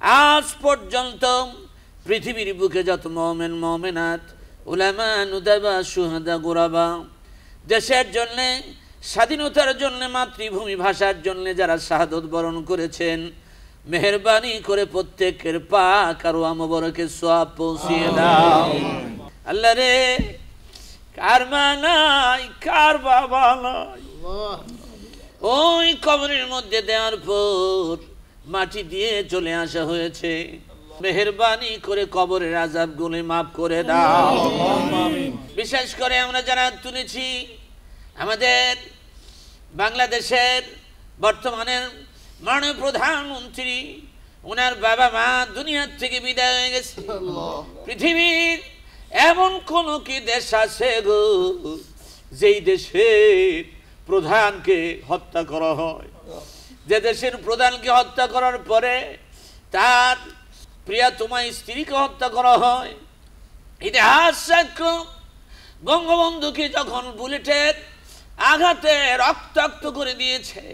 আজ পর্যন্ত পৃথিবীর বুকে যত মমেন মমেনাত উলামা নুদাবা সুহাদা গোরাবা দেশের জন্যে স্বাধীনতার জন্য মাতৃভূমি ভাষার জন্য যারা শাহাদত বরণ করেছেন মেহরবানি করে প্রত্যেকের পা কারও আমবরকে সোয়াব পৌঁছিয়ে দাও। আল্লাহ রে কার মা নাই কার বাবা নাই ওই কবরের মধ্যে দেওয়ার পর মাটি দিয়ে চলে আসা হয়েছে। মেহরবানি করে কবরের আজাব গুলি মাফ করে দাও। বিশেষ করে আমরা যারা তুলেছি, আমাদের বাংলাদেশের বর্তমানের মাননীয় প্রধানমন্ত্রী ওনার বাবা মা দুনিয়ার থেকে বিদায় হয়ে গেছে। পৃথিবীর এমন কোন কি দেশ আছে গো, যেই দেশের প্রধানকে হত্যা করা হয়? যে দেশের প্রধানকে হত্যা করার পরে তার প্রিয়াতমা স্ত্রীকে হত্যা করা হয়। ইতিহাস সাক্ষ্য বঙ্গবন্ধুকে যখন বুলেটের আঘাতে রক্তাক্ত করে দিয়েছে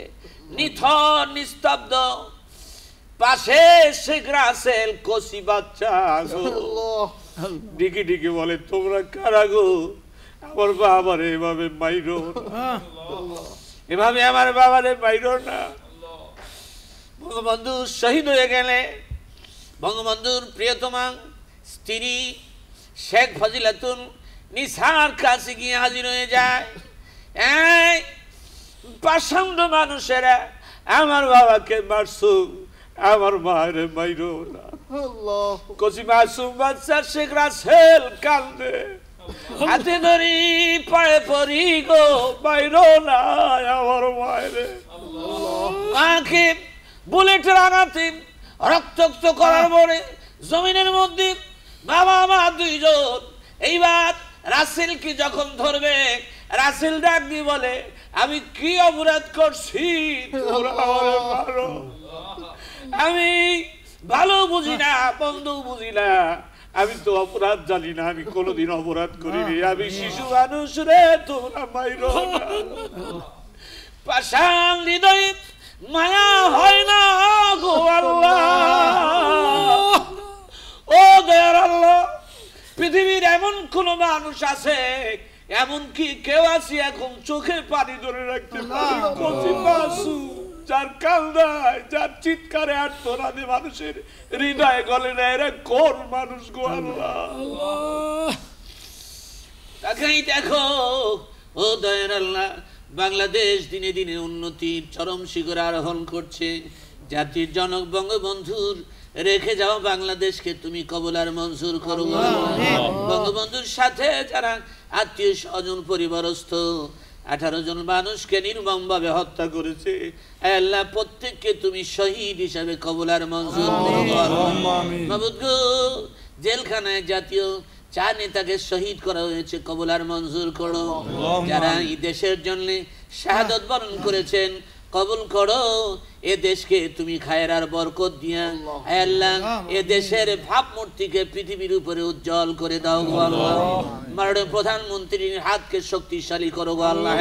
নিথর নিস্তব্ধ পাশে শেখ রাসেল কষি বাচ্চা ডিকি ডিকি বলে তোমরা কারা গো? আমার বাবারে এভাবে মাইরো না। এভাবে আমার বাবারে মাইরো না। বঙ্গবন্ধু শহীদ হয়ে গেলে বঙ্গবন্ধুর প্রিয়তমা স্ত্রী শেখ ফজিলাতুন নিসার কাছে গিয়ে হাজির হয়ে যায়। এই পাষাণ্ড মানুষেরা আমার বাবাকে মারছু আমার মায়ের মাইরো কচি মাসুম বাচ্চা শেখ রাসেল কান্দে। হাতে ধরি পায়ে পড়ি গো বাইরো না আমার মায়ের। মাকে বুলেটের আঘাতে রক্তাক্ত করার পরে জমিনের মধ্যে বাবা মা দুইজন। এইবার রাসেলকে যখন ধরবে রাসেল ডাক দিয়ে বলে আমি কি অপরাধ করছি? আমি ভালো বুঝি না বন্ধু বুঝি না। আমি তো অপরাধ জানি না আমি কোনোদিন অপরাধ করিনি। আমি শিশু মানুষ রে তোমরা মাইরো। পাষাণ হৃদয়ে মায়া হয় না গো আল্লাহ। ও দয়ার আল্লাহ পৃথিবীর এমন কোন মানুষ আছে এমন কি কেউ আছে এখন চোখে পানি ধরে রাখতে পারে। যার কান্দায় যার চিৎকারে আত্মরাধে মানুষের হৃদয় গলে না এরা কোন মানুষ গো আল্লাহ। তাকেই দেখো ও দয়ার আল্লাহ। বাংলাদেশ দিনে দিনে উন্নতির চরম শিখর আরোহণ করছে। জাতির জনক বঙ্গবন্ধুর রেখে যাও বাংলাদেশকে তুমি কবলার মঞ্জুর করো। বঙ্গবন্ধুর সাথে যারা আত্মীয় স্বজন পরিবারস্থ আঠারো জন মানুষকে নির্মমভাবে হত্যা করেছে আল্লাহ প্রত্যেককে তুমি শহীদ হিসাবে কবলার মঞ্জুর জেলখানায় জাতীয় চার নেতাকে শহীদ করা হয়েছে কবলার মঞ্জুর করো। যারা এই দেশের জন্য শাহাদত বরণ করেছেন কবুল করো। এ দেশকে তুমি খায়রার বরকত দিয়া আল্লাহ এ দেশের ভাবমূর্তিকে পৃথিবীর উপরে উজ্জ্বল করে দাও গো আল্লাহ। মাননীয় প্রধানমন্ত্রীর হাতকে শক্তিশালী করো গো আল্লাহ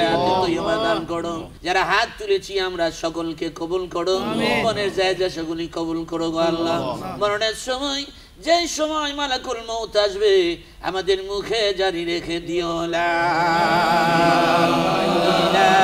দান করো। যারা হাত তুলেছি আমরা সকলকে কবুল করো। মনের জায়গা সেগুলি কবুল করো গো আল্লাহ। মরণের সময় যে সময় মালাকুল মৌত আসবে আমাদের মুখে জারি রেখে দিও ইলাহা ইল্লাল্লাহ।